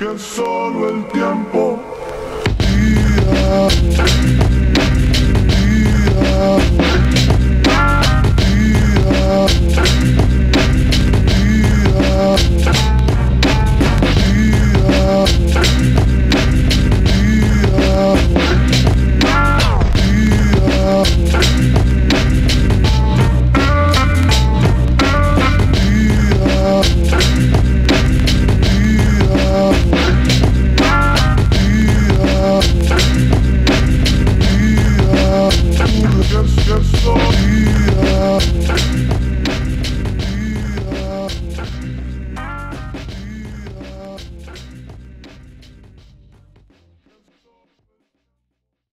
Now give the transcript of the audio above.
que solo el tiempo.